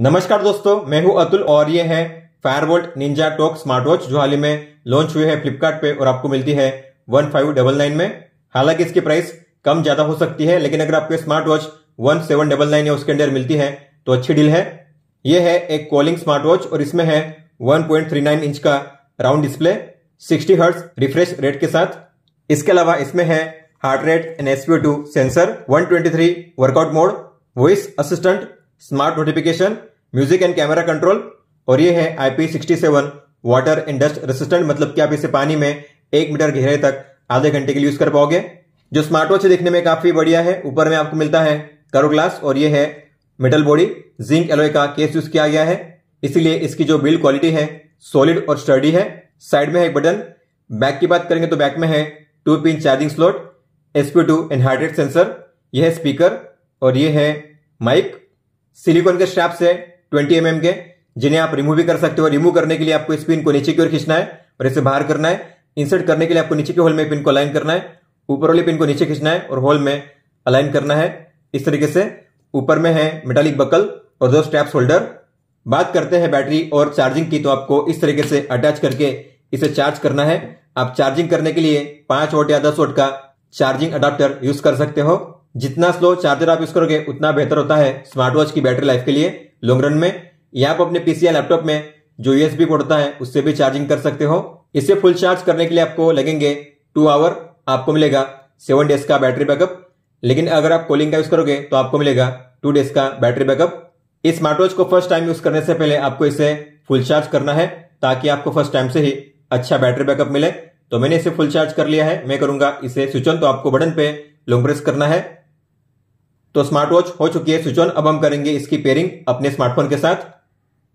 नमस्कार दोस्तों, मैं हूँ अतुल और ये है Fire Boltt Ninja Talk smart watch जो हाल ही में लॉन्च हुए हैं फ्लिपकार्ट पे और आपको मिलती है वन फाइव डबल नाइन में। हालाँकि इसकी प्राइस कम ज़्यादा हो सकती है, लेकिन अगर आपको smart watch one seven double nine या उसके अंदर मिलती है तो अच्छी डील है। ये है एक कॉलिंग स्मार्ट वॉच और इसमें है one point three nine inch का round display sixty hertz refresh rate के साथ। इसके अलावा इसमें है heart rate and SPO two sensor 123 workout mode voice assistant smart notification music and camera control, और ये है IP sixty seven water and dust resistant मतलब कि आप इसे पानी में एक मीटर गहरे तक आधे घंटे के लिए यूज़ कर पाओगे। जो स्मार्ट वॉच देखने में काफ़ी बढ़िया है, ऊपर में आपको मिलता है करो ग्लास और ये है मेटल बॉडी जिंक एलोए का केस यूज़ किया गया है। इसीलिए इसकी जो बिल्ड क्वालिटी है सॉलिड और स्टडी है। साइड में है एक बटन बैक की बात करेंगे तो बैक में है two pin charging slot SP two and heart rate sensor यह है स्पीकर और ये है माइक सिलिकॉन के स्ट्रैप से 20 एम के, जिन्हें आप रिमूव भी कर सकते हो। रिमूव करने के लिए आपको इस पिन को नीचे की ओर खींचना है और इसे बाहर करना है। इंसर्ट करने के लिए आपको नीचे के होल में पिन को अलाइन करना है। ऊपर वाली पिन को नीचे खींचना है और होल में अलाइन करना है। इस तरीके से ऊपर में है मेटालिक बकल और दो स्ट्रैप्स होल्डर बात करते हैं बैटरी और चार्जिंग की तो आपको इस तरीके से अटैच करके इसे चार्ज करना है। आप चार्जिंग करने के लिए पाँच वोट या दस वोट का चार्जिंग अडाप्टर यूज़ कर सकते हो। जितना स्लो चार्जर आप यूज़ करोगे, उतना बेहतर होता है स्मार्ट वॉच की बैटरी लाइफ के लिए। लॉन्ग रन में, या आप अपने पीसी या लैपटॉप में जो यूएसबी पोर्ट होता है, उससे भी चार्जिंग कर सकते हो। इसे फुल चार्ज करने के लिए आपको लगेंगे टू आवर आपको मिलेगा सेवन डेज़ का बैटरी बैकअप लेकिन अगर आप कॉलिंग का यूज़ करोगे तो आपको मिलेगा टू डेज़ का बैटरी बैकअप इस स्मार्ट वॉच को फ़र्स्ट टाइम यूज़ करने से पहले आपको इसे फुल चार्ज करना है, ताकि आपको फ़र्स्ट टाइम से ही अच्छा बैटरी बैकअप मिले। तो मैंने इसे फुल चार्ज कर लिया है, मैं करूँगा इसे स्विच ऑन तो आपको बटन पे लॉन्ग प्रेस करना है। तो स्मार्ट वॉच हो चुकी है स्विच ऑन अब हम करेंगे इसकी पेयरिंग अपने स्मार्टफ़ोन के साथ।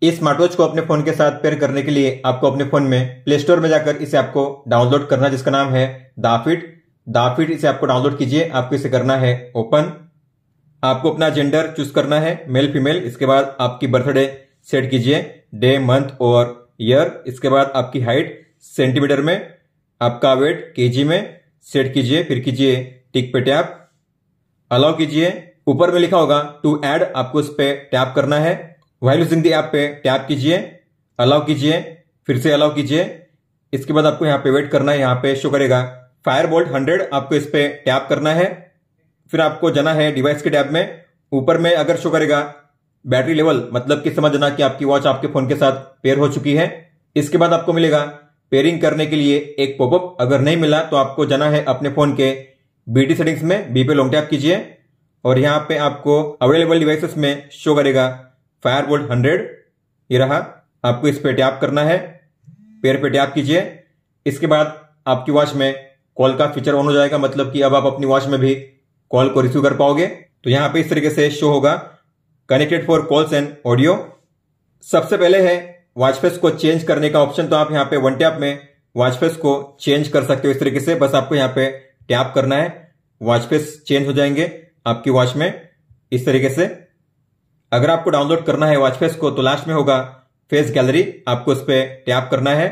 इस स्मार्ट वॉच को अपने फ़ोन के साथ पेयर करने के लिए आपको अपने फ़ोन में प्ले स्टोर में जाकर इसे आपको डाउनलोड करना, जिसका नाम है दाफिट दाफिट इसे आपको डाउनलोड कीजिए, आपको इसे करना है ओपन आपको अपना जेंडर चूज़ करना है मेल फीमेल इसके बाद आपकी बर्थडे सेट कीजिए डे मंथ और ईयर इसके बाद आपकी हाइट सेंटीमीटर में, आपका वेट केजी में सेट कीजिए, फिर कीजिए टिक पे टैप अलाउ कीजिए। ऊपर में लिखा होगा टू एड आपको उस पर टैप करना है। वाइल यूजिंग दी ऐप पे टैप कीजिए। अलाउ कीजिए। फिर से अलाउ कीजिए। इसके बाद आपको यहाँ पे वेट करना है, यहाँ पे शो करेगा। फायर बोल्ट हंड्रेड आपको इस पे टैप करना है। फिर आपको जाना है डिवाइस के टैब में। ऊपर में अगर शो करेगा बैटरी लेवल मतलब कि समझना कि आपकी वॉच आपके फ़ोन के साथ पेयर हो चुकी है। इसके बाद आपको मिलेगा पेयरिंग करने के लिए एक पॉपअप अगर नहीं मिला तो आपको जाना है अपने फ़ोन के बीटी सेटिंग्स में बी पे लॉन्ग टैप कीजिए और यहाँ पे आपको अवेलेबल डिवाइसेस में शो करेगा फायर बोल्ट हंड्रेड ये रहा, आपको इस पे टैप करना है। पेयर पे टैप कीजिए। इसके बाद आपकी वॉच में कॉल का फीचर ऑन हो जाएगा मतलब कि अब आप अपनी वॉच में भी कॉल को रिसीव कर पाओगे। तो यहाँ पे इस तरीके से शो होगा। Connected for calls and audio सबसे पहले है वॉच फेस को चेंज करने का ऑप्शन तो आप यहाँ पे वन टैप में वॉच फेस को चेंज कर सकते हो इस तरीके से। बस आपको यहाँ पे टैप करना है वॉच फेस चेंज हो जाएँगे आपकी वॉच में। इस तरीके से अगर आपको डाउनलोड करना है वॉच फेस को तो लास्ट में होगा फेस गैलरी आपको इस पर टैप करना है।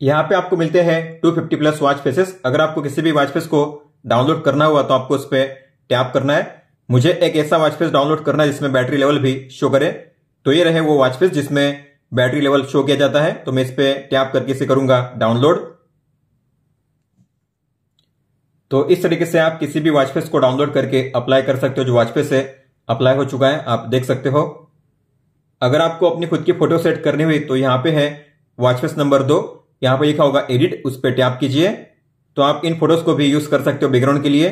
यहाँ पे आपको मिलते हैं 250 प्लस वॉच फेसेस अगर आपको किसी भी वॉच फेस को डाउनलोड करना हुआ तो आपको उस पर टैप करना है। मुझे एक ऐसा वॉच फेस डाउनलोड करना है जिसमें बैटरी लेवल भी शो करे। तो ये रहे वो वॉच फेस जिसमें बैटरी लेवल शो किया जाता है। तो मैं इस पर टैप करके इसे करूँगा डाउनलोड तो इस तरीके से आप किसी भी वॉचफेस को डाउनलोड करके अप्लाई कर सकते हो, जो वॉचफेस है, अप्लाई हो चुका है, आप देख सकते हो। अगर आपको अपनी खुद की फ़ोटो सेट करनी हुई तो यहाँ पे है वॉचफेस नंबर दो। यहाँ पे लिखा होगा एडिट, उस पर टैप कीजिए। तो आप इन फ़ोटोज़ को भी यूज़ कर सकते हो बैकग्राउंड के लिए।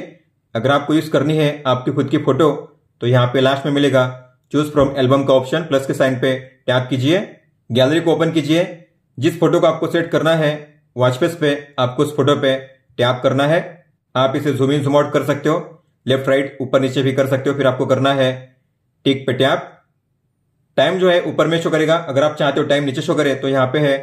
अगर आपको यूज़ करनी है आपकी खुद की फ़ोटो तो यहाँ पे लास्ट में मिलेगा चूज़ फ्रॉम एल्बम का ऑप्शन प्लस के साइन पे टैप कीजिए। गैलरी को ओपन कीजिए। जिस फ़ोटो को आपको सेट करना है, वॉचफेस पे आपको उस फ़ोटो पे टैप करना है। आप इसे जूम इन जूम आउट कर सकते हो। लेफ़्ट राइट ऊपर, नीचे भी कर सकते हो, फिर आपको करना है। टिक पे टैप। टाइम जो है, ऊपर में शो करेगा। अगर आप चाहते हो टाइम नीचे शो करे तो यहाँ पे है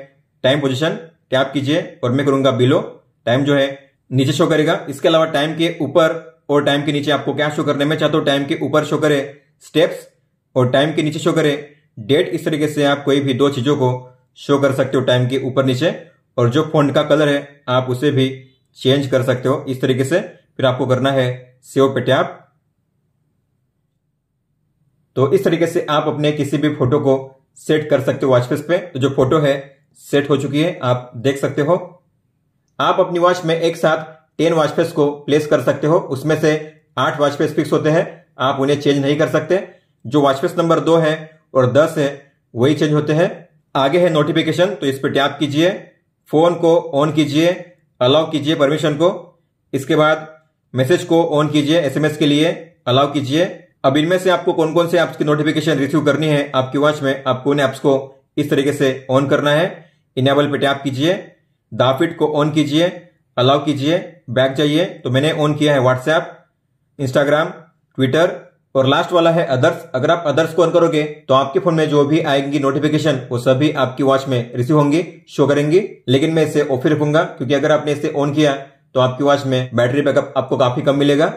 टाइम पोजीशन टैप कीजिए और मैं करूँगा बिलो टाइम जो है, नीचे शो करेगा। इसके अलावा टाइम के ऊपर और टाइम के नीचे आपको क्या शो करने में चाहते हो टाइम के ऊपर शो करे। स्टेप्स और टाइम के नीचे शो करे। डेट इस तरीके से आप कोई भी दो चीज़ों को शो कर सकते हो टाइम के ऊपर, नीचे। और जो फ़ोन का कलर है, आप उसे भी चेंज कर सकते हो इस तरीके से। फिर आपको करना है सेव पे टैप। तो इस तरीके से आप अपने किसी भी फ़ोटो को सेट कर सकते हो वॉच फेस पे। तो जो फ़ोटो है, सेट हो चुकी है, आप देख सकते हो। आप अपनी वॉच में एक साथ टेन वॉच फेस को प्लेस कर सकते हो। उसमें से आठ वॉच फेस फिक्स होते हैं। आप उन्हें चेंज नहीं कर सकते। जो वॉच फेस नंबर दो है और दस है, वही चेंज होते हैं। आगे है नोटिफिकेशन तो इस पर टैप कीजिए। फ़ोन को ऑन कीजिए। अलाउ कीजिए परमिशन को। इसके बाद मैसेज को ऑन कीजिए एसएमएस के लिए अलाउ कीजिए। अब इनमें से आपको कौन कौन से ऐप्स की नोटिफिकेशन रिसीव करनी है, आपकी वॉच में, आपको उन ऐप्स को इस तरीके से ऑन करना है। इनेबल पे टैप कीजिए। दाफिट को ऑन कीजिए अलाउ कीजिए। बैक जाइए तो मैंने ऑन किया है व्हाट्सएप इंस्टाग्राम ट्विटर और लास्ट वाला है अदर्स अगर आप अदर्स को ऑन करोगे तो आपके फ़ोन में जो भी आएँगी नोटिफिकेशन वो सभी आपकी वॉच में रिसीव होंगी शो करेंगी। लेकिन मैं इसे ऑफ़ ही रखूँगा, क्योंकि अगर आपने इसे ऑन किया तो आपकी वॉच में बैटरी बैकअप आपको काफ़ी कम मिलेगा।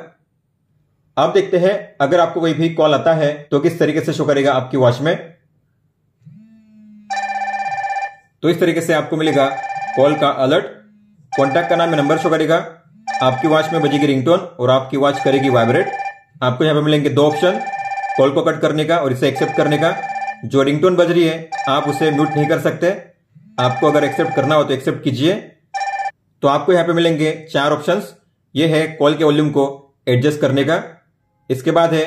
आप देखते हैं, अगर आपको कोई भी कॉल आता है तो किस तरीके से शो करेगा आपकी वॉच में? तो इस तरीके से आपको मिलेगा कॉल का अलर्ट कॉन्टैक्ट का नाम नंबर शो करेगा। आपकी वॉच में बजेगी रिंगटोन और आपकी वॉच करेगी वाइब्रेट आपको यहाँ पे मिलेंगे दो ऑप्शन, कॉल को कट करने का और इसे एक्सेप्ट करने का। जो रिंगटोन बज रही है, आप उसे म्यूट नहीं कर सकते। आपको अगर एक्सेप्ट करना हो तो एक्सेप्ट कीजिए। तो आपको यहाँ पे मिलेंगे चार ऑप्शंस ये है कॉल के वॉल्यूम को एडजस्ट करने का। इसके बाद है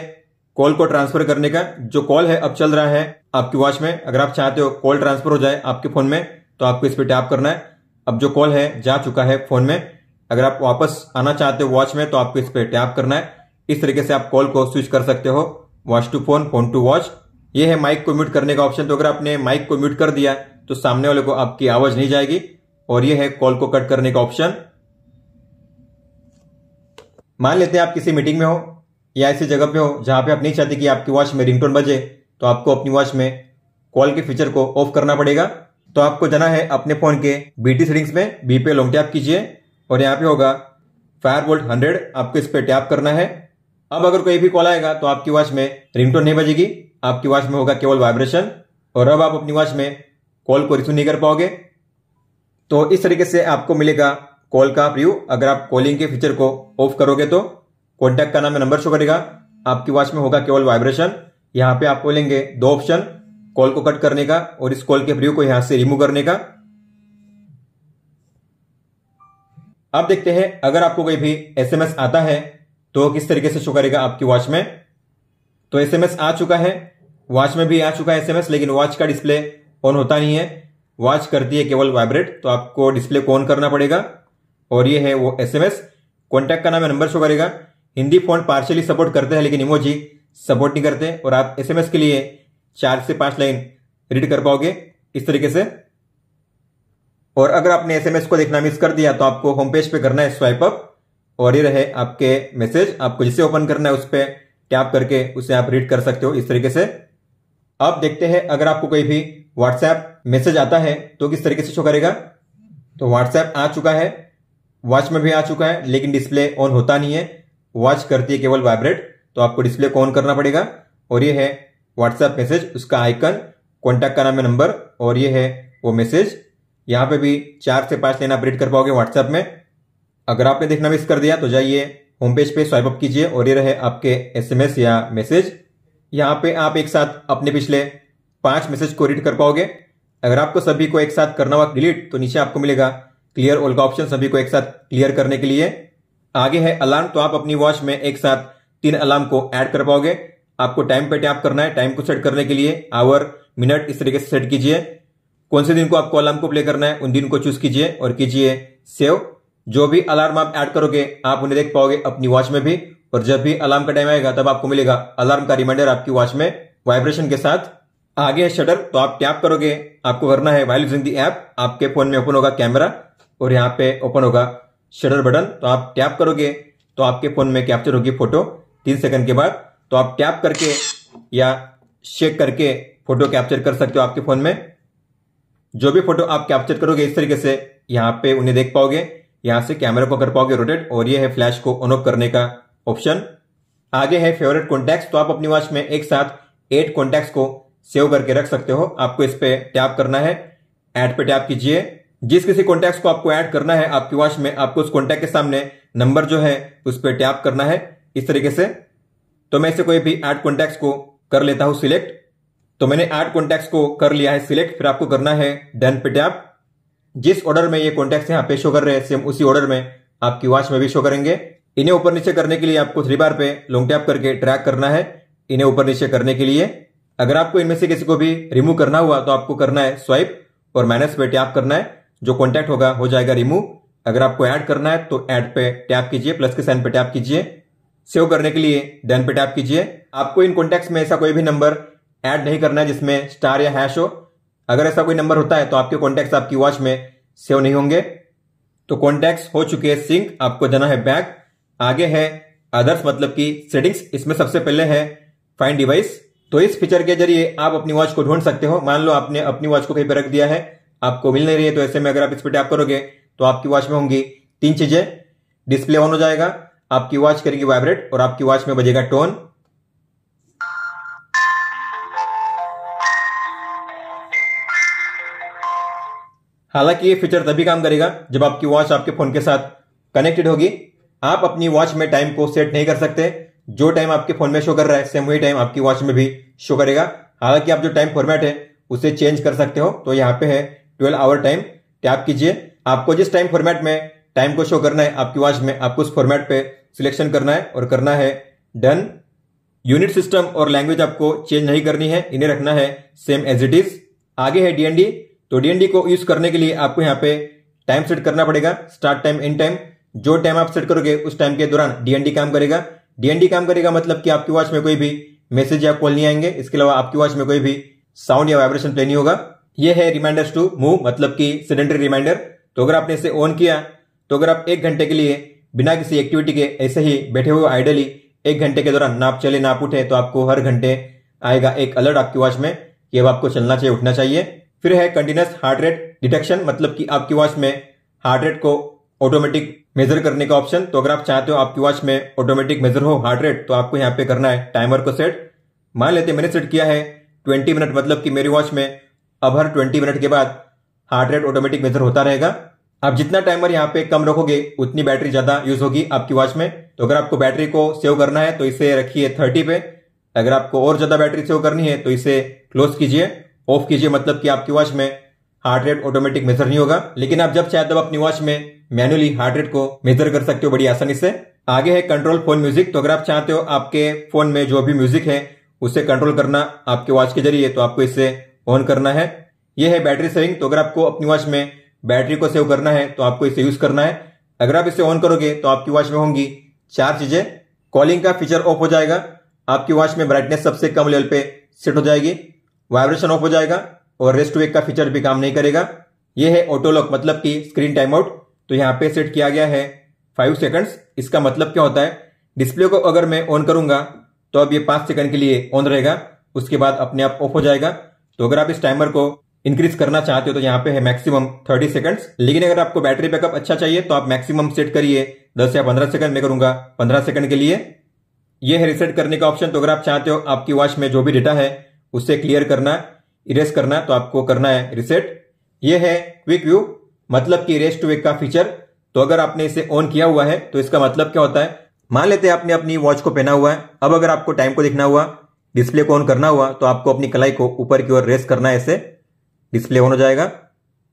कॉल को ट्रांसफ़र करने का। जो कॉल है, अब चल रहा है आपकी वॉच में। अगर आप चाहते हो कॉल ट्रांसफ़र हो जाए आपके फ़ोन में तो आपको इस पर टैप करना है। अब जो कॉल है, जा चुका है फ़ोन में। अगर आप वापस आना चाहते हो वॉच में तो आपको इस पर टैप करना है। इस तरीके से आप कॉल को स्विच कर सकते हो। Watch to phone phone to watch ये है माइक को म्यूट करने का ऑप्शन तो अगर आपने माइक को म्यूट कर दिया तो सामने वाले को आपकी आवाज़ नहीं जाएगी। और ये है कॉल को कट करने का ऑप्शन मान लेते हैं आप किसी मीटिंग में हो, या ऐसी जगह पे हो, जहाँ पे आप नहीं चाहते कि आपकी वॉच में रिंगटोन बजे तो आपको अपनी वॉच में कॉल के फीचर को ऑफ़ करना पड़ेगा। तो आपको जाना है अपने फ़ोन के बीटी सेटिंग्स में। बी पे लॉन्ग टैप कीजिए। और यहाँ पे होगा फायर वोल्ट हंड्रेड आपको इस पर टैप करना है। अब अगर कोई भी कॉल आएगा तो आपकी वॉच में रिंगटोन नहीं बजेगी, आपकी वॉच में होगा केवल वाइब्रेशन और अब आप अपनी वॉच में कॉल को रिसीव नहीं कर पाओगे। तो इस तरीके से आपको मिलेगा कॉल का व्यू अगर आप कॉलिंग के फीचर को ऑफ़ करोगे तो कॉन्टैक्ट का नाम नंबर शो करेगा। आपकी वॉच में होगा केवल वाइब्रेशन यहाँ पे आप लेंगे दो ऑप्शन कॉल को कट करने का और इस कॉल के व्यू को यहाँ से रिमूव करने का। अब देखते हैं, अगर आपको कोई भी एसएमएस आता है तो किस तरीके से शो करेगा आपकी वॉच में? तो एसएमएस आ चुका है। वॉच में भी आ चुका है एसएमएस लेकिन वॉच का डिस्प्ले ऑन होता नहीं है। वॉच करती है केवल वाइब्रेट तो आपको डिस्प्ले को ऑन करना पड़ेगा। और ये है वो एसएमएस कॉन्टैक्ट का नाम नंबर शो करेगा। हिंदी फ़ोन पार्शियली सपोर्ट करते हैं, लेकिन इमोजी सपोर्ट नहीं करते। और आप एसएमएस के लिए चार से पाँच लाइन रीड कर पाओगे इस तरीके से। और अगर आपने एसएमएस को देखना मिस कर दिया तो आपको होम पेज पे करना है स्वाइप अप और ये रहे आपके मैसेज। आपको जिसे ओपन करना है उस पर टैप करके उसे आप रीड कर सकते हो इस तरीके से। अब देखते हैं, अगर आपको कोई भी व्हाट्सएप मैसेज आता है तो किस तरीके से शो करेगा? तो व्हाट्सएप आ चुका है वॉच में भी आ चुका है, लेकिन डिस्प्ले ऑन होता नहीं है। वॉच करती है केवल वाइब्रेट तो आपको डिस्प्ले को ऑन करना पड़ेगा। और ये है व्हाट्सएप मैसेज उसका आइकन कॉन्टैक्ट का नाम है नंबर और ये है वो मैसेज यहाँ पे भी चार से पाँच लाइन आप कर पाओगे व्हाट्सएप में। अगर आपने देखना मिस कर दिया तो जाइए होम पेज पे स्वाइप अप कीजिए और ये रहे आपके एसएमएस या मैसेज यहाँ पे आप एक साथ अपने पिछले पाँच मैसेज को रीड कर पाओगे। अगर आपको सभी को एक साथ करना हुआ डिलीट तो नीचे आपको मिलेगा क्लियर ऑल का ऑप्शन सभी को एक साथ क्लियर करने के लिए। आगे है अलार्म तो आप अपनी वॉच में एक साथ तीन अलार्म को ऐड कर पाओगे। आपको टाइम पे टैप करना है टाइम को सेट करने के लिए। आवर मिनट इस तरीके से सेट कीजिए। कौन से दिन को आपको अलार्म को प्ले करना है, उन दिन को चूज़ कीजिए और कीजिए सेव जो भी अलार्म आप ऐड करोगे, आप उन्हें देख पाओगे अपनी वॉच में भी। और जब भी अलार्म का टाइम आएगा, तब आपको मिलेगा अलार्म का रिमाइंडर आपकी वॉच में वाइब्रेशन के साथ। आगे है शटर तो आप टैप करोगे। आपको करना है वाइल यूजिंग ऐप आपके फ़ोन में ओपन होगा कैमरा और यहाँ पे ओपन होगा शटर बटन तो आप टैप करोगे तो आपके फ़ोन में कैप्चर होगी फ़ोटो तीन सेकंड के बाद तो आप टैप करके या शेक करके फ़ोटो कैप्चर कर सकते हो आपके फ़ोन में। जो भी फ़ोटो आप कैप्चर करोगे, इस तरीके से यहाँ पे उन्हें देख पाओगे। यहाँ से कैमरा को कर पाओगे रोटेट, और ये है फ्लैश को ऑन ऑफ़ करने का ऑप्शन आगे है फेवरेट कॉन्टैक्ट तो आप अपनी वॉच में एक साथ एट कॉन्टैक्ट्स को सेव करके रख सकते हो। आपको इस पे टैप करना है। एड पे टैप कीजिए। जिस किसी कॉन्टैक्ट को आपको ऐड करना है, आपकी वॉच में आपको उस कॉन्टैक्ट के सामने नंबर जो है, उस पर टैप करना है। इस तरीके से। तो मैं इसे कोई भी ऐड कॉन्टैक्ट को कर लेता हूँ सिलेक्ट तो मैंने आठ कॉन्टैक्ट्स को कर लिया है सिलेक्ट फिर आपको करना है डन पे टैप जिस ऑर्डर में ये कॉन्टैक्ट्स यहाँ पे शो कर रहे हैं सेम उसी ऑर्डर में आपकी वॉच में भी शो करेंगे। इन्हें ऊपर नीचे करने के लिए आपको थ्री बार पे लॉन्ग टैप करके ट्रैक करना है। इन्हें ऊपर नीचे करने के लिए अगर आपको इनमें से किसी को भी रिमूव करना हुआ तो आपको करना है स्वाइप और माइनस पे टैप करना है। जो कॉन्टैक्ट होगा, हो जाएगा रिमूव अगर आपको ऐड करना है तो ऐड पे टैप कीजिए प्लस के साइन पे टैप कीजिए। सेव करने के लिए डन पे टैप कीजिए। आपको इन कॉन्टैक्ट्स में ऐसा कोई भी नंबर ऐड नहीं करना है, जिसमें स्टार या हैश हो। अगर ऐसा कोई नंबर होता है तो आपके कॉन्टैक्ट्स आपकी वॉच में सेव नहीं होंगे। तो कॉन्टैक्ट्स हो चुके हैं सिंक आपको जाना है बैक आगे है अदर्स मतलब कि सेटिंग्स इसमें सबसे पहले है फाइन डिवाइस तो इस फीचर के ज़रिए आप अपनी वॉच को ढूंढ सकते हो। मान लो आपने अपनी वॉच को कहीं पर रख दिया है, आपको मिल नहीं रही है तो ऐसे में अगर आप इस पर टैप करोगे तो आपकी वॉच में होंगी तीन चीज़ें। डिस्प्ले ऑन हो जाएगा, आपकी वॉच करेगी वाइब्रेट और आपकी वॉच में बजेगा टोन हालाँकि ये फीचर तभी काम करेगा जब आपकी वॉच आपके फ़ोन के साथ कनेक्टेड होगी। आप अपनी वॉच में टाइम को सेट नहीं कर सकते। जो टाइम आपके फ़ोन में शो कर रहा है सेम वही टाइम आपकी वॉच में भी शो करेगा। हालाँकि आप जो टाइम फॉर्मेट है, उसे चेंज कर सकते हो। तो यहाँ पे है ट्वेल्व आवर टाइम टैप कीजिए। आपको जिस टाइम फॉर्मेट में टाइम को शो करना है, आपकी वॉच में आपको उस फॉर्मेट पे सिलेक्शन करना है और करना है डन यूनिट सिस्टम और लैंग्वेज आपको चेंज नहीं करनी है। इन्हें रखना है सेम एज इट इज़ आगे है डीएनडी तो डीएनडी को यूज़ करने के लिए आपको यहाँ पे टाइम सेट करना पड़ेगा। स्टार्ट टाइम इन टाइम जो टाइम आप सेट करोगे, उस टाइम के दौरान डीएनडी काम करेगा। डीएनडी काम करेगा मतलब कि आपकी वॉच में कोई भी मैसेज या कॉल नहीं आएँगे। इसके अलावा आपकी वॉच में कोई भी साउंड या वाइब्रेशन प्ले नहीं होगा। यह है रिमाइंडर्स टू मूव मतलब कि सिडेंटरी रिमाइंडर तो अगर आपने इसे ऑन किया तो अगर आप एक घंटे के लिए बिना किसी एक्टिविटी के ऐसे ही बैठे हुए आइडली एक घंटे के दौरान नाप चले, नाप उठे तो आपको हर घंटे आएगा एक अलर्ट आपकी वॉच में कि अब आपको चलना चाहिए, उठना चाहिए। फिर है कंटिन्यूस हार्ट रेट डिटेक्शन मतलब कि आपकी वॉच में हार्ट रेट को ऑटोमेटिक मेजर करने का ऑप्शन तो अगर आप चाहते हो आपकी वॉच में ऑटोमेटिक मेजर हो हार्ट रेट तो आपको यहाँ पे करना है टाइमर को सेट मान लेते मैंने सेट किया है ट्वेंटी मिनट मतलब कि मेरी वॉच में अब हर ट्वेंटी मिनट के बाद हार्ट रेट ऑटोमेटिक मेजर होता रहेगा. आप जितना टाइमर यहाँ पे कम रखोगे, उतनी बैटरी ज़्यादा यूज़ होगी आपकी वॉच में. तो अगर आपको बैटरी को सेव करना है तो इसे रखिए थर्टी पे. अगर आपको और ज़्यादा बैटरी सेव करनी है तो इसे क्लोज कीजिए. ऑफ़ कीजिए मतलब कि आपकी वॉच में हार्ट रेट ऑटोमेटिक मेजर नहीं होगा। लेकिन आप जब चाहे तब अपनी वॉच में मैनुअली हार्ट रेट को मेजर कर सकते हो बड़ी आसानी से। आगे है कंट्रोल फ़ोन म्यूज़िक तो अगर आप चाहते हो आपके फ़ोन में जो भी म्यूज़िक है, उसे कंट्रोल करना आपके वॉच के ज़रिए तो आपको इसे ऑन करना है। यह है बैटरी सेविंग तो अगर आपको अपनी वॉच में बैटरी को सेव करना है तो आपको इसे यूज़ करना है। अगर आप इसे ऑन करोगे तो आपकी वॉच में होंगी चार चीज़ें। कॉलिंग का फीचर ऑफ़ हो जाएगा। आपकी वॉच में ब्राइटनेस सबसे कम लेवल पे सेट हो जाएगी। वाइब्रेशन ऑफ़ हो जाएगा और रेस्ट वेक का फीचर भी काम नहीं करेगा। यह है ऑटो लॉक मतलब कि स्क्रीन टाइम आउट तो यहाँ पे सेट किया गया है फाइव सेकंड्स। इसका मतलब क्या होता है? डिस्प्ले को अगर मैं ऑन करूँगा तो अब ये पाँच सेकंड के लिए ऑन रहेगा। उसके बाद अपने आप ऑफ़ हो जाएगा। तो अगर आप इस टाइमर को इंक्रीज करना चाहते हो तो यहाँ पे है मैक्सिमम थर्टी सेकंड्स। लेकिन अगर आपको बैटरी बैकअप अच्छा चाहिए तो आप मैक्सिमम सेट करिए। दस या पंद्रह सेकंड में करूँगा, पंद्रह सेकंड के लिए। ये है रिसेट करने का ऑप्शन। तो अगर आप चाहते हो, आपकी वॉच में जो भी डेटा है उसे क्लियर करना इरेज करना तो आपको करना है रिसेट ये है क्विक व्यू मतलब कि रेस टू वेक का फीचर तो अगर आपने इसे ऑन किया हुआ है तो इसका मतलब क्या होता है? मान लेते हैं आपने अपनी वॉच को पहना हुआ है. अब अगर आपको टाइम को दिखना हुआ डिस्प्ले को ऑन करना हुआ तो आपको अपनी कलाई को ऊपर की ओर रेस करना है ऐसे डिस्प्ले ऑन हो जाएगा.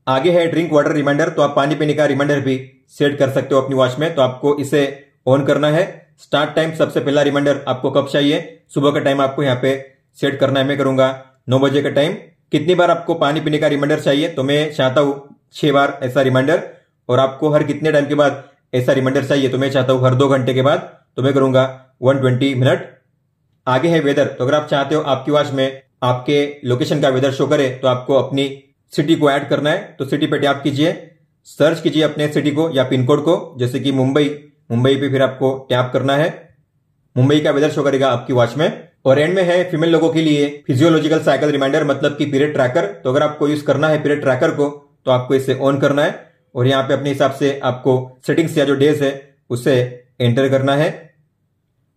आगे है ड्रिंक वाटर रिमाइंडर तो आप पानी पीने का रिमाइंडर भी सेट कर सकते हो अपनी वॉच में. तो आपको इसे ऑन करना है. स्टार्ट टाइम सबसे पहला रिमाइंडर आपको कब चाहिए? सुबह का टाइम आपको यहाँ पे सेट करना है, मैं करूँगा। नौ बजे का टाइम कितनी बार आपको पानी पीने का रिमाइंडर चाहिए तो मैं चाहता हूँ छह बार ऐसा रिमाइंडर और आपको हर कितने टाइम के बाद ऐसा रिमाइंडर चाहिए तो मैं चाहता हूँ हर दो घंटे के बाद तो मैं करूँगा वन ट्वेंटी मिनट। आगे है वेदर तो अगर आप चाहते हो आपकी वॉच में आपके लोकेशन का वेदर शो करे तो आपको अपनी सिटी को ऐड करना है। तो सिटी पे टैप कीजिए। सर्च कीजिए अपने सिटी को या पिन कोड को। जैसे कि मुंबई मुंबई पे फिर आपको टैप करना है। मुंबई का वेदर शो करेगा आपकी वॉच में। और एंड में है फीमेल लोगों के लिए फिजियोलॉजिकल साइकिल रिमाइंडर मतलब कि पीरियड ट्रैकर तो अगर आपको यूज़ करना है पीरियड ट्रैकर को तो आपको इसे ऑन करना है। और यहाँ पे अपने हिसाब से आपको सेटिंग्स या जो डेज़ है, उसे एंटर करना है।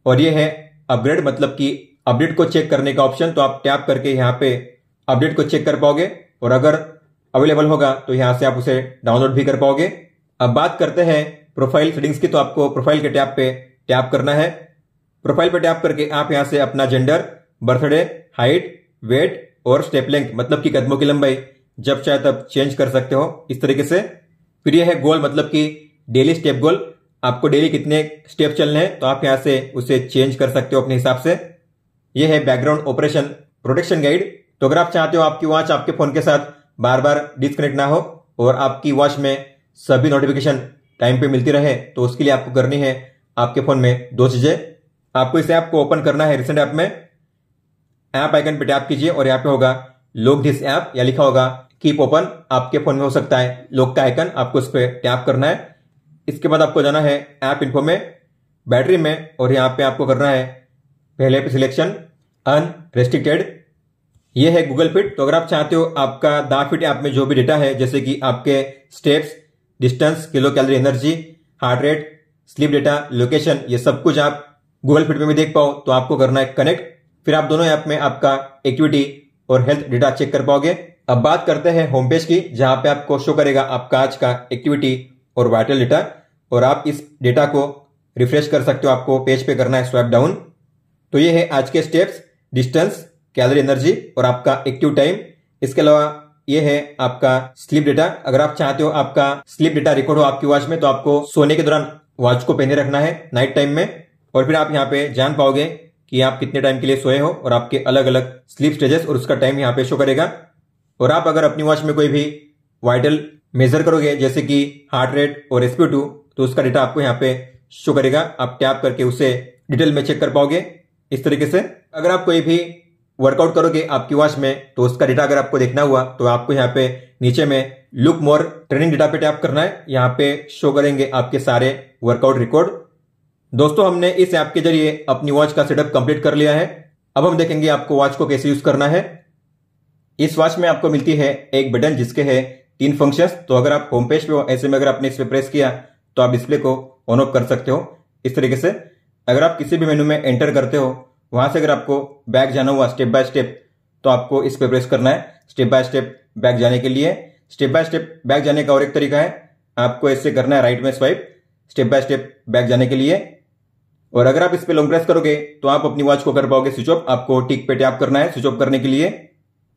और ये है अपग्रेड मतलब कि अपडेट को चेक करने का ऑप्शन तो आप टैप करके यहाँ पे अपडेट को चेक कर पाओगे। और अगर अवेलेबल होगा तो यहाँ से आप उसे डाउनलोड भी कर पाओगे। अब बात करते हैं प्रोफ़ाइल सेटिंग्स की। तो आपको प्रोफ़ाइल के टैप पे टैप करना है। प्रोफ़ाइल पर टैप करके आप यहाँ से अपना जेंडर बर्थडे हाइट वेट और स्टेप लेंथ मतलब कि कदमों की लंबाई, जब चाहे तब चेंज कर सकते हो। इस तरीके से। फिर यह है गोल मतलब कि डेली स्टेप गोल आपको डेली कितने स्टेप चलने हैं तो आप यहाँ से उसे चेंज कर सकते हो अपने हिसाब से। यह है बैकग्राउंड ऑपरेशन प्रोटेक्शन गाइड तो अगर आप चाहते हो आपकी वॉच आपके फ़ोन के साथ बार बार डिस्कनेक्ट ना हो और आपकी वॉच में सभी नोटिफिकेशन टाइम पे मिलती रहे तो उसके लिए आपको करनी है आपके फ़ोन में दो चीज़ें। आपको इस ऐप को ओपन करना है रिसेंट ऐप में। ऐप आइकन पे टैप कीजिए और यहाँ पे होगा लॉग दिस ऐप या लिखा होगा कीप ओपन आपके फ़ोन में हो सकता है लॉक का आइकन आपको इस पर टैप करना है। इसके बाद आपको जाना है ऐप इन्फो में बैटरी में, और यहाँ पे आपको करना है पहले पे सिलेक्शन अनरेस्ट्रिक्टेड ये है गूगल फिट तो अगर आप चाहते हो आपका दा फिट ऐप में जो भी डेटा है, जैसे कि आपके steps distance kilo calorie energy heart rate sleep data location ये सब कुछ आप गूगल फिट में भी देख पाओ तो आपको करना है कनेक्ट फिर आप दोनों ऐप में आपका एक्टिविटी और हेल्थ डेटा चेक कर पाओगे। अब बात करते हैं होम पेज की, जहाँ पे आपको शो करेगा आपका आज का एक्टिविटी और वाइटल डेटा और आप इस डेटा को रिफ्रेश कर सकते हो, आपको पेज पे करना है स्वैप डाउन तो ये है आज के स्टेप्स डिस्टेंस कैलरी एनर्जी और आपका एक्टिव टाइम इसके अलावा ये है आपका स्लीप डेटा अगर आप चाहते हो आपका स्लीप डेटा रिकॉर्ड हो आपकी वॉच में तो आपको सोने के दौरान वॉच को पहने रखना है नाइट टाइम में। और फिर आप यहाँ पे जान पाओगे कि आप कितने टाइम के लिए सोए हो और आपके अलग अलग स्लीप स्टेजेस और उसका टाइम यहाँ पे शो करेगा। और आप अगर अपनी वॉच में कोई भी वाइटल मेजर करोगे, जैसे कि हार्ट रेट और एसपी टू तो उसका डेटा आपको यहाँ पे शो करेगा। आप टैप करके उसे डिटेल में चेक कर पाओगे। इस तरीके से अगर आप कोई भी वर्कआउट करोगे आपकी वॉच में तो उसका डेटा अगर आपको देखना हुआ तो आपको यहाँ पे नीचे में लुक मोर ट्रेनिंग डेटा पे टैप करना है। यहाँ पे शो करेंगे आपके सारे वर्कआउट रिकॉर्ड दोस्तों, हमने इस ऐप के ज़रिए अपनी वॉच का सेटअप कंप्लीट कर लिया है। अब हम देखेंगे आपको वॉच को कैसे यूज़ करना है। इस वॉच में आपको मिलती है एक बटन जिसके है तीन फ़ंक्शंस तो अगर आप होम पेज पे हो, ऐसे में अगर आपने इस पे प्रेस किया तो आप डिस्प्ले को ऑन ऑफ़ कर सकते हो। इस तरीके से अगर आप किसी भी मेनू में एंटर करते हो, वहाँ से अगर आपको बैक जाना हुआ स्टेप बाय स्टेप तो आपको इस पे प्रेस करना है। स्टेप बाय स्टेप बैक जाने के लिए। स्टेप बाय स्टेप बैक जाने का और एक तरीका है, आपको ऐसे करना है राइट में swipe step by step back जाने के लिए और अगर आप इस पे लॉन्ग प्रेस करोगे तो आप अपनी वॉच को कर पाओगे स्विच ऑफ़ आपको टिक पे टैप करना है स्विच ऑफ़ करने के लिए।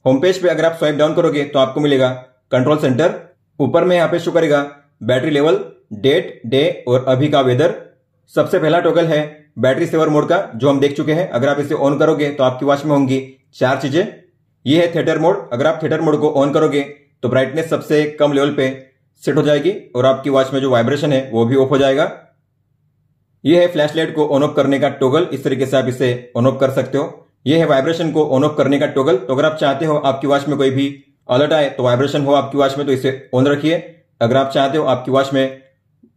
होम पेज पे अगर आप स्वाइप डाउन करोगे तो आपको मिलेगा कंट्रोल सेंटर ऊपर में यहाँ पे शो करेगा बैटरी लेवल डेट डे और अभी का वेदर सबसे पहला टोगल है बैटरी सेवर मोड का, जो हम देख चुके हैं। अगर आप इसे ऑन करोगे तो आपकी वॉच में होंगी चार चीज़ें। ये है थिएटर मोड अगर आप थिएटर मोड को ऑन करोगे तो ब्राइटनेस सबसे कम लेवल पे सेट हो जाएगी और आपकी वॉच में जो वाइब्रेशन है, वो भी ऑफ़ हो जाएगा। ये है फ्लैश लाइट को ऑन ऑफ़ करने का टोगल इस तरीके से आप इसे ऑन ऑफ़ कर सकते हो। ये है वाइब्रेशन को ऑन ऑफ़ करने का टोगल तो अगर आप चाहते हो आपकी वॉच में कोई भी अलर्ट आए तो वाइब्रेशन हो आपकी वॉच में तो इसे ऑन रखिए। अगर आप चाहते हो आपकी वॉच में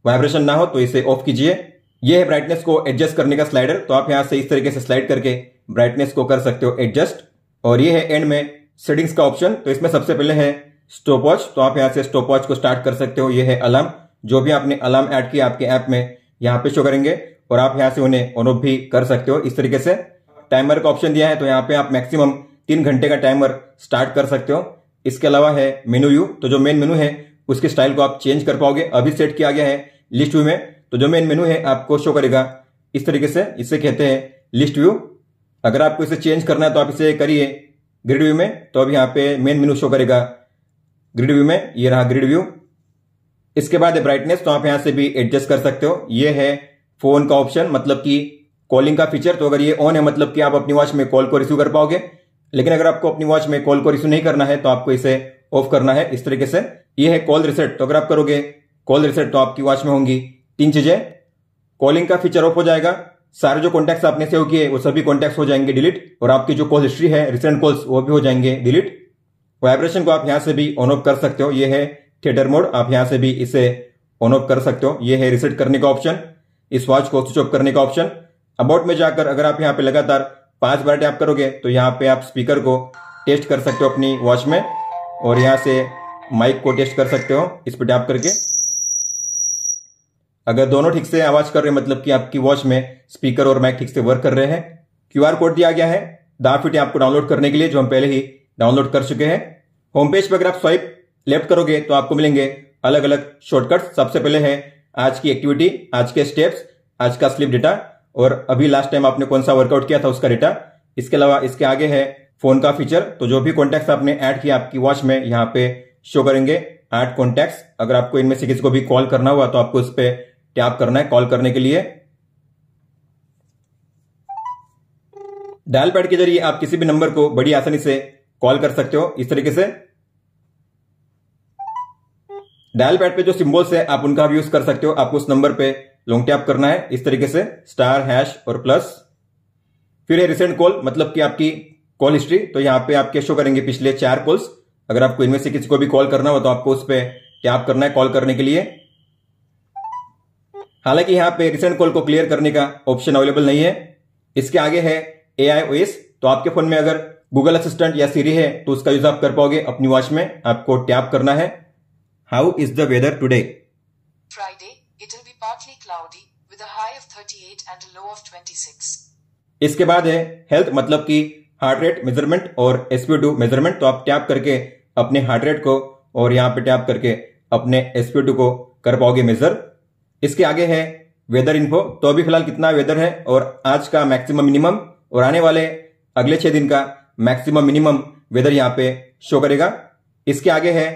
वाइब्रेशन ना हो तो इसे ऑफ़ कीजिए। ये है ब्राइटनेस को एडजस्ट करने का स्लाइडर तो आप यहाँ से इस तरीके से स्लाइड करके ब्राइटनेस को कर सकते हो एडजस्ट और ये है एंड में सेटिंग्स का ऑप्शन तो इसमें सबसे पहले है स्टॉप वॉच तो आप यहाँ से स्टॉप वॉच को स्टार्ट कर सकते हो। ये है अलार्म जो भी आपने अलार्म ऐड किया आपके ऐप में यहाँ पे शो करेंगे और आप यहाँ से उन्हें ऑन ऑफ़ भी कर सकते हो। इस तरीके से टाइमर का ऑप्शन दिया है तो यहाँ पे आप मैक्सिमम तीन घंटे का टाइमर स्टार्ट कर सकते हो। इसके अलावा है मेनू यू तो जो मेन मेनू है, उसके स्टाइल को आप चेंज कर पाओगे। अभी सेट किया गया है लिस्ट व्यू में तो जो मेन मेनू है, आपको शो करेगा। इस तरीके से इसे कहते हैं लिस्ट व्यू अगर आपको इसे चेंज करना है तो आप इसे करिए ग्रिड व्यू में तो अब यहाँ पे मेन मेनू शो करेगा। ग्रिड व्यू में, ये रहा ग्रिड व्यू इसके बाद ब्राइटनेस तो आप यहाँ से भी एडजस्ट कर सकते हो। ये है फ़ोन का ऑप्शन मतलब कि कॉलिंग का फीचर तो अगर ये ऑन है मतलब कि आप अपनी वॉच में कॉल को रिसीव कर पाओगे। लेकिन अगर आपको अपनी वॉच में कॉल को रिसीव नहीं करना है तो आपको इसे ऑफ़ करना है। इस तरीके से ये है कॉल रिसेट तो अगर आप करोगे कॉल रिसेट तो आपकी वॉच में होंगी तीन चीज़ें। कॉलिंग का फीचर ऑफ़ हो जाएगा। सारे जो कॉन्टैक्ट्स आपने सेव किए, वो सभी कॉन्टैक्ट्स हो जाएँगे डिलीट और आपकी जो कॉल हिस्ट्री है रिसेंट कॉल्स वो भी हो जाएँगे डिलीट वाइब्रेशन को आप यहाँ से भी ऑन ऑफ़ कर सकते हो। ये है थिएटर मोड, आप यहाँ से भी इसे ऑन ऑफ़ कर सकते हो। ये है रिसेट करने का ऑप्शन इस वॉच को स्विच ऑफ़ करने का ऑप्शन अबाउट में जाकर अगर आप यहाँ पे लगातार पाँच बार टैप करोगे तो यहाँ पे आप स्पीकर को टेस्ट कर सकते हो अपनी वॉच में, और यहाँ से माइक को टेस्ट कर सकते हो इस पर टैप करके। अगर दोनों ठीक से आवाज़ कर रहे हैं मतलब कि आपकी वॉच में स्पीकर और माइक ठीक से वर्क कर रहे हैं क्यूआर कोड दिया गया है दाफिट आपको डाउनलोड करने के लिए, जो हम पहले ही डाउनलोड कर चुके हैं। होम पेज पर अगर आप स्वाइप लेफ़्ट करोगे तो आपको मिलेंगे अलग अलग शॉर्टकट सबसे पहले है आज की एक्टिविटी आज के स्टेप्स आज का स्लिप डेटा और अभी लास्ट टाइम आपने कौन सा वर्कआउट किया था उसका डेटा इसके अलावा इसके आगे है फ़ोन का फीचर तो जो भी कॉन्टेक्ट आपने ऐड किया आपकी वॉच में, यहाँ पे शो करेंगे। ऐड कॉन्टेक्ट अगर आपको इनमें से किसी को भी कॉल करना हुआ तो आपको इस पर टैप करना है कॉल करने के लिए। डायल पैड के ज़रिए आप किसी भी नंबर को बड़ी आसानी से कॉल कर सकते हो। इस तरीके से डायल पैड पे जो सिंबल्स है, आप उनका भी यूज़ कर सकते हो। आपको उस नंबर पे लॉन्ग टैप करना है। इस तरीके से स्टार हैश और प्लस फिर है रिसेंट कॉल मतलब कि आपकी कॉल हिस्ट्री तो यहाँ पे आपके शो करेंगे? पिछले चार कॉल्स अगर आपको इनमें से किसी को भी कॉल करना हो तो आपको उस पर टैप करना है कॉल करने के लिए। हालाँकि यहाँ पे रिसेंट कॉल को क्लियर करने का ऑप्शन अवेलेबल नहीं है। इसके आगे है ए आई तो आपके फ़ोन में अगर गूगल असिस्टेंट या सीरी है तो उसका यूज़ आप कर पाओगे अपनी वॉच में। आपको टैप करना है। How is the weather today Friday, it will be partly cloudy with a high of 38 and a low of 26. इसके बाद है हेल्थ मतलब कि हार्ट रेट मेज़रमेंट और एसपीओ मेज़रमेंट तो आप टैप करके अपने हार्ट रेट को और यहाँ पे टैप करके अपने एसपीओ को कर पाओगे मेजर इसके आगे है वेदर इन्फो तो अभी फ़िलहाल कितना वेदर है और आज का मैक्सिमम मिनिमम और आने वाले अगले छह दिन का मैक्सिमम मिनिमम वेदर यहाँ पे शो करेगा। इसके आगे है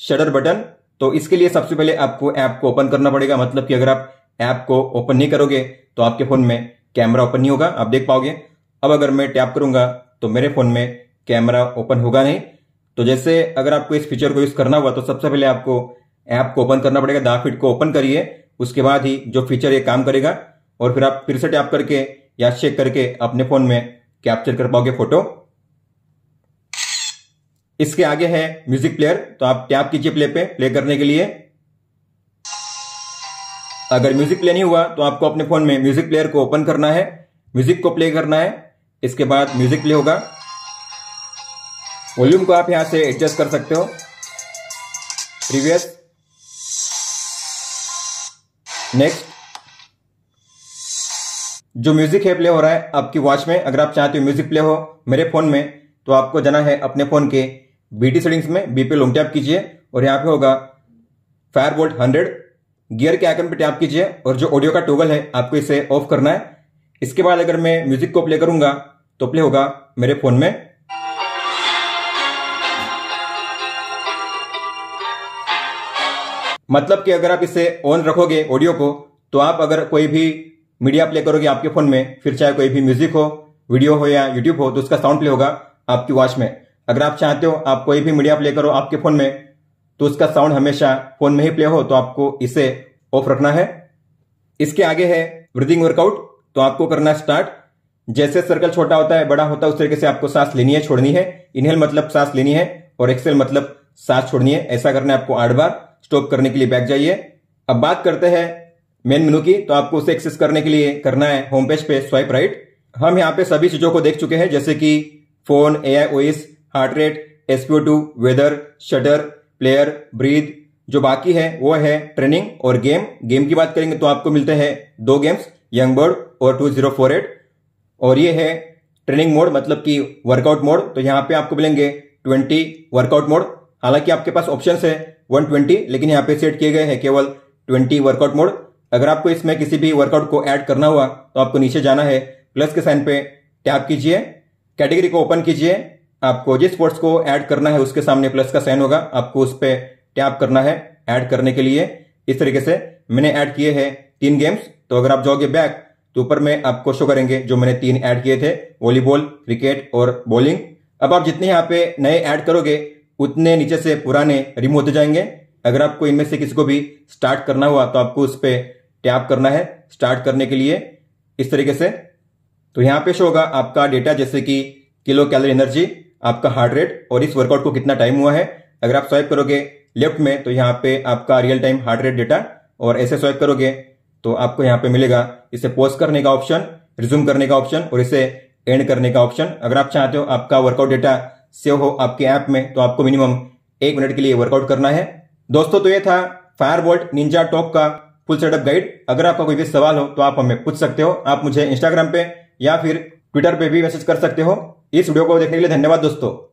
शटर बटन तो इसके लिए सबसे पहले आपको ऐप को ओपन करना पड़ेगा। मतलब कि अगर आप ऐप को ओपन नहीं करोगे तो आपके फ़ोन में कैमरा ओपन नहीं होगा। आप देख पाओगे। अब अगर मैं टैप करूँगा तो मेरे फ़ोन में कैमरा ओपन होगा नहीं। तो जैसे अगर आपको इस फीचर को यूज़ करना हुआ तो सबसे पहले आपको ऐप को ओपन करना पड़ेगा। दाफिट को ओपन करिए। उसके बाद ही जो फीचर ये काम करेगा, और फिर आप फिर से टैप करके या चेक करके अपने फ़ोन में कैप्चर कर पाओगे फ़ोटो इसके आगे है म्यूज़िक प्लेयर तो आप टैप कीजिए प्ले पे प्ले करने के लिए। अगर म्यूज़िक प्ले नहीं हुआ तो आपको अपने फ़ोन में म्यूज़िक प्लेयर को ओपन करना है। म्यूज़िक को प्ले करना है, इसके बाद म्यूज़िक प्ले होगा। वॉल्यूम को आप यहाँ से एडजस्ट कर सकते हो। प्रीवियस नेक्स्ट जो म्यूज़िक है प्ले हो रहा है आपकी वॉच में। अगर आप चाहते हो म्यूज़िक प्ले हो मेरे फ़ोन में तो आपको जाना है अपने फ़ोन के बीटी सेटिंग्स में बी पे लॉन्ग टैप कीजिए और यहाँ पे होगा फायर बोल्ट हंड्रेड गियर के आइकन पे टैप कीजिए और जो ऑडियो का टोगल है, आपको इसे ऑफ़ करना है। इसके बाद अगर मैं म्यूज़िक को प्ले करूँगा तो प्ले होगा मेरे फ़ोन में। मतलब कि अगर आप इसे ऑन रखोगे ऑडियो को तो आप अगर कोई भी मीडिया प्ले करोगे आपके फ़ोन में, फिर चाहे कोई भी म्यूज़िक हो वीडियो हो या यूट्यूब हो तो उसका साउंड प्ले होगा आपकी वॉच में। अगर आप चाहते हो आप कोई भी मीडिया प्ले करो आपके फ़ोन में तो उसका साउंड हमेशा फ़ोन में ही प्ले हो तो आपको इसे ऑफ़ रखना है। इसके आगे है ब्रीदिंग वर्कआउट तो आपको करना स्टार्ट जैसे सर्कल छोटा होता है, बड़ा होता है, उस तरीके से आपको सांस लेनी है, छोड़नी है। इनहेल मतलब सांस लेनी है और एक्सेल मतलब सांस छोड़नी है। ऐसा करना है आपको आठ बार। स्टॉप करने के लिए बैक जाइए। अब बात करते हैं मेन मेनू की तो आपको उसे एक्सेस करने के लिए करना है होम पेज पे स्वाइप राइट हम यहाँ पे सभी चीज़ों को देख चुके हैं, जैसे कि phone A I voice heart rate SPO two weather shutter player breathe जो बाकी है, वो है ट्रेनिंग और गेम गेम की बात करेंगे तो आपको मिलते हैं दो गेम्स यंग बर्ड और टू ज़ीरो फोर एट और ये है ट्रेनिंग मोड मतलब कि वर्कआउट मोड तो यहाँ पे आपको मिलेंगे ट्वेंटी वर्कआउट मोड हालाँकि आपके पास ऑप्शन है वन ट्वेंटी लेकिन यहाँ पे सेट किए गए हैं केवल ट्वेंटी वर्कआउट मोड अगर आपको इसमें किसी भी वर्कआउट को ऐड करना हुआ तो आपको नीचे जाना है. प्लस के साइन पे टैप कीजिए. कैटेगरी को ओपन कीजिए. आपको जिस स्पोर्ट्स को ऐड करना है उसके सामने प्लस का साइन होगा। आपको उस पर टैप करना है ऐड करने के लिए। इस तरीके से मैंने ऐड किए हैं तीन गेम्स तो अगर आप जाओगे बैक तो ऊपर में आपको शो करेंगे जो मैंने तीन ऐड किए थे वॉलीबॉल क्रिकेट और बॉलिंग अब आप जितने यहाँ पे नए ऐड करोगे, उतने नीचे से पुराने रिमूव होते जाएँगे। अगर आपको इनमें से किसी को भी स्टार्ट करना हुआ तो आपको उस पर टैप करना है स्टार्ट करने के लिए। इस तरीके से। तो यहाँ पे शो होगा आपका डेटा जैसे कि किलो कैलोरी एनर्जी आपका हार्ट रेट और इस वर्कआउट को कितना टाइम हुआ है, अगर आप स्वाइप करोगे लेफ़्ट में तो यहाँ पे आपका real time heart rate data और ऐसे स्वाइप करोगे तो आपको यहाँ पे मिलेगा। इसे पोस्ट करने का ऑप्शन रिज्यूम करने का ऑप्शन और इसे एंड करने का ऑप्शन अगर आप चाहते हो आपका वर्कआउट डेटा सेव हो आपके ऐप में तो आपको मिनिमम एक मिनट के लिए वर्कआउट करना है। दोस्तों तो ये था फायर वोल्ट निंजा टॉप का फुल सेटअप गाइड अगर आपका कोई भी सवाल हो तो आप हमें पूछ सकते हो। आप मुझे इंस्टाग्राम पे या फिर ट्विटर पे भी मैसेज कर सकते हो। इस वीडियो को देखने के लिए धन्यवाद दोस्तों।